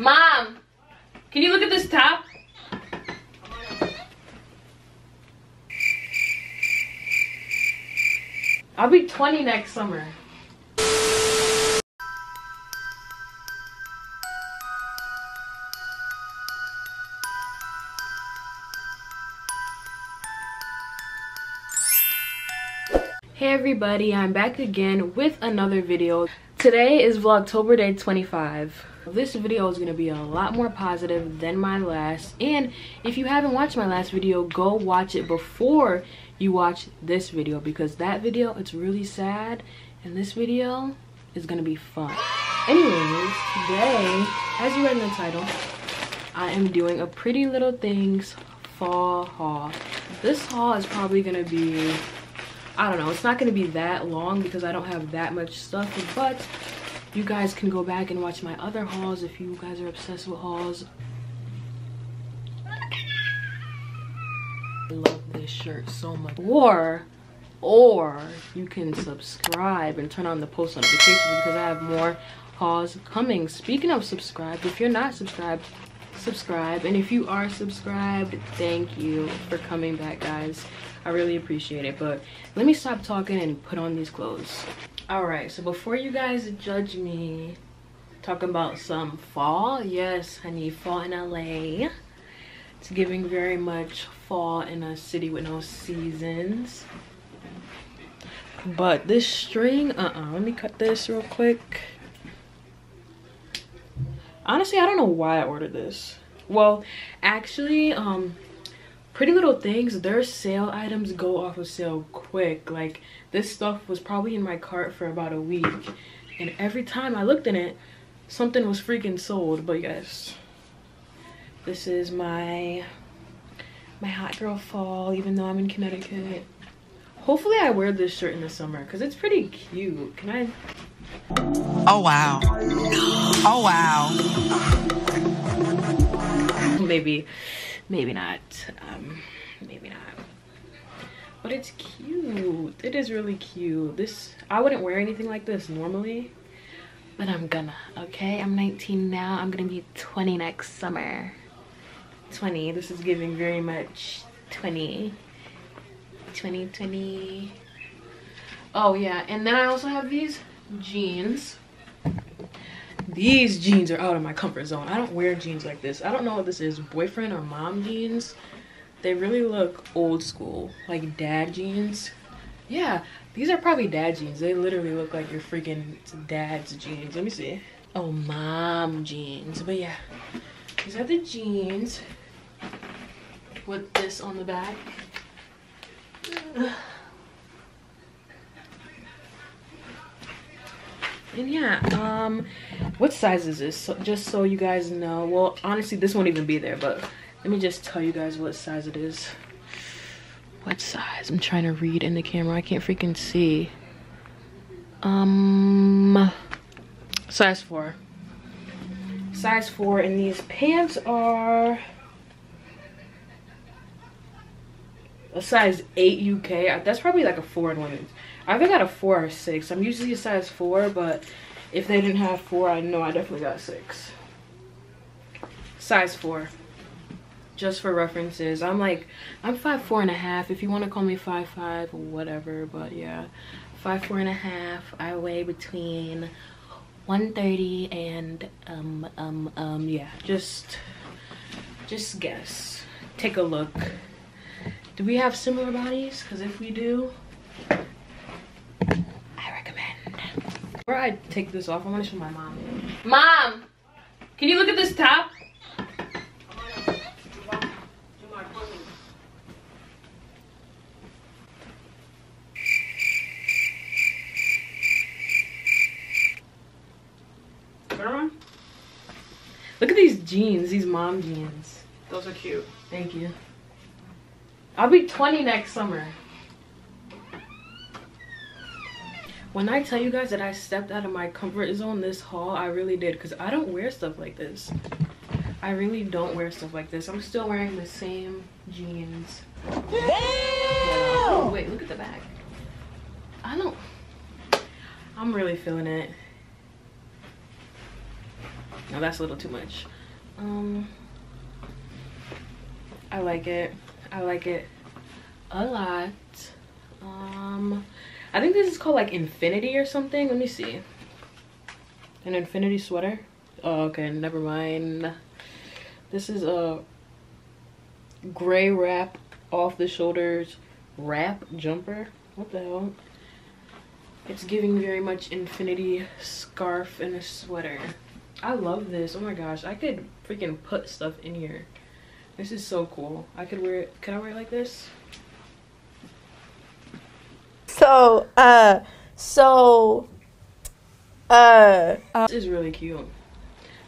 Mom, can you look at this top? I'll be 20 next summer. Hey everybody, I'm back again with another video. Today is Vlogtober Day 25. This video is going to be a lot more positive than my last. And if you haven't watched my last video, go watch it before you watch this video. Because that video, it's really sad. And this video is going to be fun. Anyways, today, as you read in the title, I am doing a Pretty Little Things fall haul. This haul is probably going to be I don't know. It's not going to be that long because I don't have that much stuff. But you guys can go back and watch my other hauls if you guys are obsessed with hauls. I love this shirt so much. Or, or you can subscribe and turn on the post notifications because I have more hauls coming. Speaking of subscribe, if you're not subscribed, subscribe. And if you are subscribed, thank you for coming back, guys. I really appreciate it. But let me stop talking and put on these clothes. All right, so before you guys judge me talking about some fall, yes, honey, fall in LA. It's giving very much fall in a city with no seasons. But this string, uh-uh, let me cut this real quick. Honestly, I don't know why I ordered this. Well, actually, um, Pretty Little Things, their sale items go off of sale quick. Like, this stuff was probably in my cart for about a week. And every time I looked in it, something was freaking sold. But yes, this is my, my hot girl fall, even though I'm in Connecticut. Hopefully I wear this shirt in the summer because it's pretty cute. Can I? Oh, wow. Oh, wow. Maybe maybe not um maybe not. But it's cute. It is really cute. This i wouldn't wear anything like this normally but i'm gonna okay? I'm 19 now. I'm gonna be 20 next summer. 20 this is giving very much 20 20 20 oh yeah. And then i also have these jeans these jeans are out of my comfort zone. I don't wear jeans like this. I don't know what this is, boyfriend or mom jeans. They really look old school, like dad jeans. Yeah, these are probably dad jeans. They literally look like your freaking dad's jeans. Let me see. Oh, mom jeans. But yeah, these are the jeans with this on the back. And yeah um what size is this? So, just so you guys know. Well honestly this won't even be there but let me just tell you guys what size it is. What size? I'm trying to read in the camera. I can't freaking see. Um size four. Size four and these pants are a size 8 UK. That's probably like a 4 in women's. I either got a 4 or 6. I'm usually a size 4, but if they didn't have 4, I know I definitely got 6. Size 4. Just for references. I'm like, I'm five four and a half. If you want to call me five five, whatever. But yeah, five four and a half. I weigh between 130 and, um, um, um, yeah. Just, just guess. Take a look. Do we have similar bodies? Because if we do. Before I take this off, I want to show my mom. Mom, can you look at this top? Look at these jeans, these mom jeans. Those are cute. Thank you. I'll be 20 next summer. When I tell you guys that I stepped out of my comfort zone this haul, I really did because I don't wear stuff like this. I really don't wear stuff like this. I'm still wearing the same jeans. Damn! Oh, wait, look at the back. I don't... I'm really feeling it. No, that's a little too much. Um, I like it. I like it a lot. Um, I think this is called like Infinity or something. Let me see. An Infinity sweater. Oh, okay, never mind. This is a gray wrap off the shoulders wrap jumper. What the hell? It's giving very much infinity scarf and a sweater. I love this. Oh my gosh, I could freaking put stuff in here. This is so cool. I could wear it. Can I wear it like this? So, uh, so, uh, This is really cute.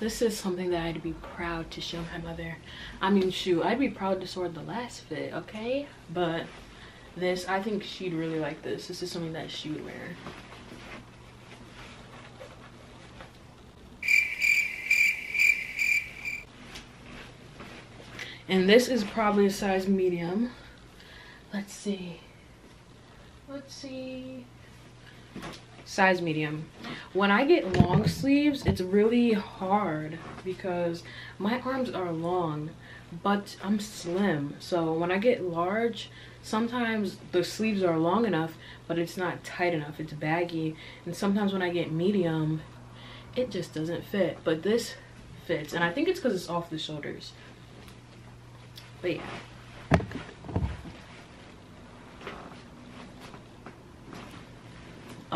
This is something that I'd be proud to show my mother. I mean, shoot, I'd be proud to sort the last fit, okay? But this, I think she'd really like this. This is something that she would wear. And this is probably a size medium. Let's see. Let's see. Size medium. When I get long sleeves, it's really hard because my arms are long, but I'm slim. So when I get large, sometimes the sleeves are long enough, but it's not tight enough. It's baggy. And sometimes when I get medium, it just doesn't fit. But this fits. And I think it's because it's off the shoulders. But yeah.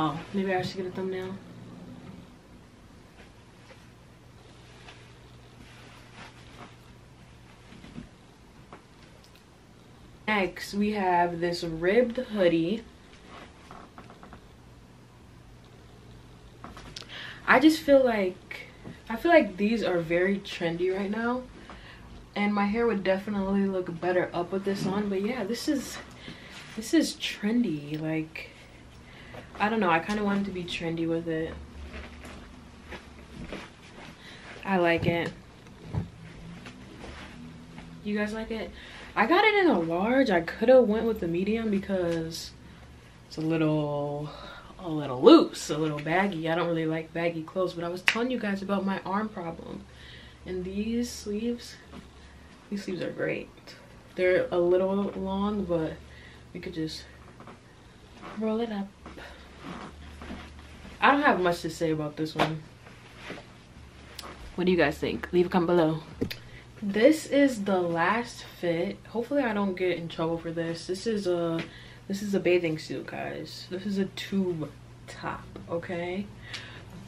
Oh, maybe I should get a thumbnail. Next, we have this ribbed hoodie. I just feel like, I feel like these are very trendy right now. And my hair would definitely look better up with this on. But yeah, this is, this is trendy. Like, I don't know. I kind of wanted to be trendy with it. I like it. You guys like it? I got it in a large. I could have went with the medium because it's a little a little loose, a little baggy. I don't really like baggy clothes, but I was telling you guys about my arm problem. And these sleeves, these sleeves are great. They're a little long, but we could just roll it up. I don't have much to say about this one. What do you guys think? Leave a comment below. This is the last fit. Hopefully I don't get in trouble for this. This is a this is a bathing suit, guys. This is a tube top, okay?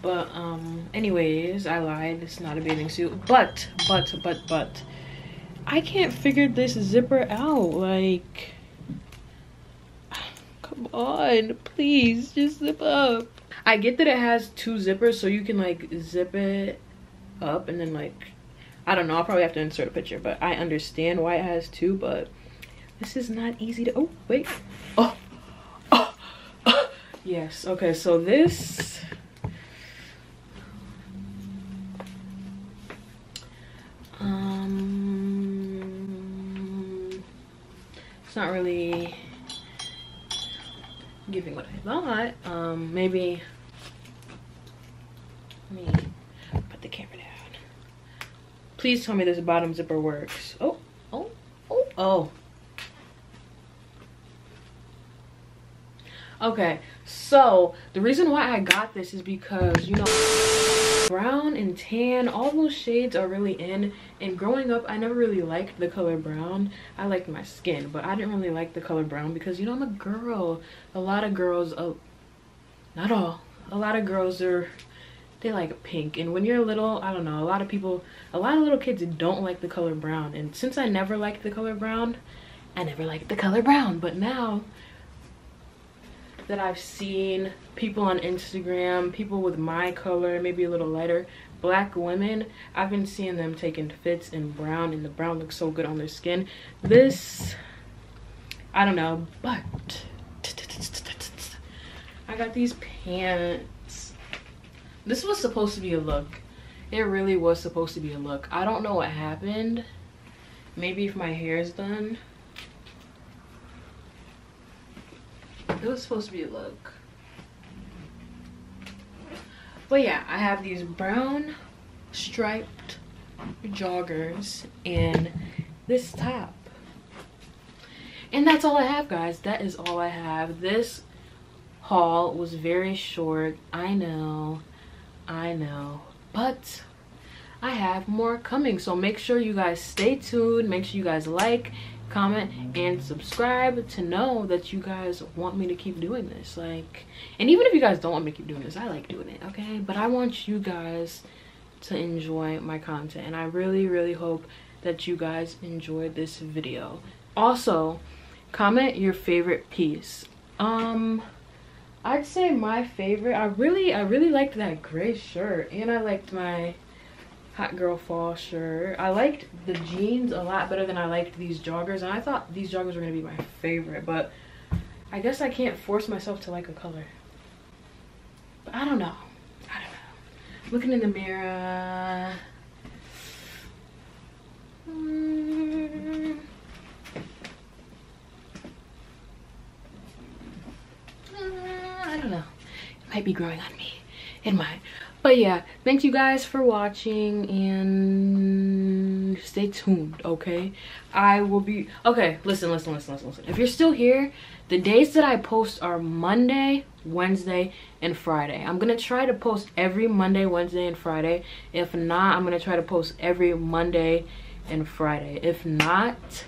But um anyways, I lied. It's not a bathing suit. But but but but I can't figure this zipper out. Like come on, please just zip up. I get that it has two zippers so you can like zip it up and then like I don't know I'll probably have to insert a picture but I understand why it has two but this is not easy to oh wait oh oh, oh. yes okay so this um it's not really giving what I thought um maybe let me put the camera down. Please tell me this bottom zipper works. Oh, oh, oh, oh. Okay, so the reason why I got this is because, you know, brown and tan, all those shades are really in. And growing up, I never really liked the color brown. I liked my skin, but I didn't really like the color brown because, you know, I'm a girl. A lot of girls, oh, not all, a lot of girls are they like pink and when you're little i don't know a lot of people a lot of little kids don't like the color brown and since i never liked the color brown i never liked the color brown but now that i've seen people on instagram people with my color maybe a little lighter black women i've been seeing them taking fits in brown and the brown looks so good on their skin this i don't know but i got these pants this was supposed to be a look. It really was supposed to be a look. I don't know what happened. Maybe if my hair is done. It was supposed to be a look. But yeah, I have these brown striped joggers and this top. And that's all I have, guys. That is all I have. This haul was very short. I know. I know. But I have more coming. So make sure you guys stay tuned. Make sure you guys like, comment, and subscribe to know that you guys want me to keep doing this. Like, and even if you guys don't want me to keep doing this, I like doing it, okay? But I want you guys to enjoy my content. And I really, really hope that you guys enjoyed this video. Also, comment your favorite piece. Um, I'd say my favorite, I really, I really liked that gray shirt. And I liked my hot girl fall shirt. I liked the jeans a lot better than I liked these joggers. And I thought these joggers were gonna be my favorite, but I guess I can't force myself to like a color. But I don't know. I don't know. Looking in the mirror. Mm. Uh, I don't know. It might be growing on me. It might. But yeah, thank you guys for watching and stay tuned, okay? I will be okay, listen, listen, listen, listen, listen. If you're still here, the days that I post are Monday, Wednesday, and Friday. I'm gonna try to post every Monday, Wednesday, and Friday. If not, I'm gonna try to post every Monday and Friday. If not,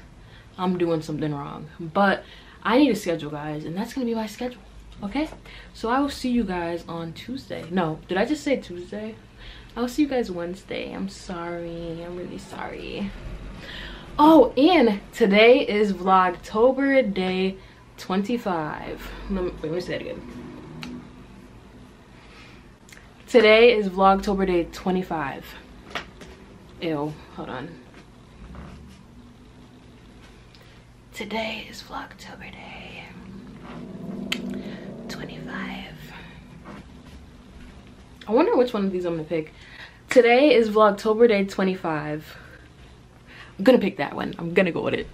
I'm doing something wrong. But I need a schedule, guys, and that's gonna be my schedule okay? So i will see you guys on tuesday. No did i just say tuesday? I'll see you guys wednesday. I'm sorry. I'm really sorry. Oh and today is vlogtober day 25 let me, let me say that again. Today is vlogtober day 25 ew hold on. Today is vlogtober day 25. I wonder which one of these I'm gonna pick. Today is Vlogtober Day 25. I'm gonna pick that one. I'm gonna go with it.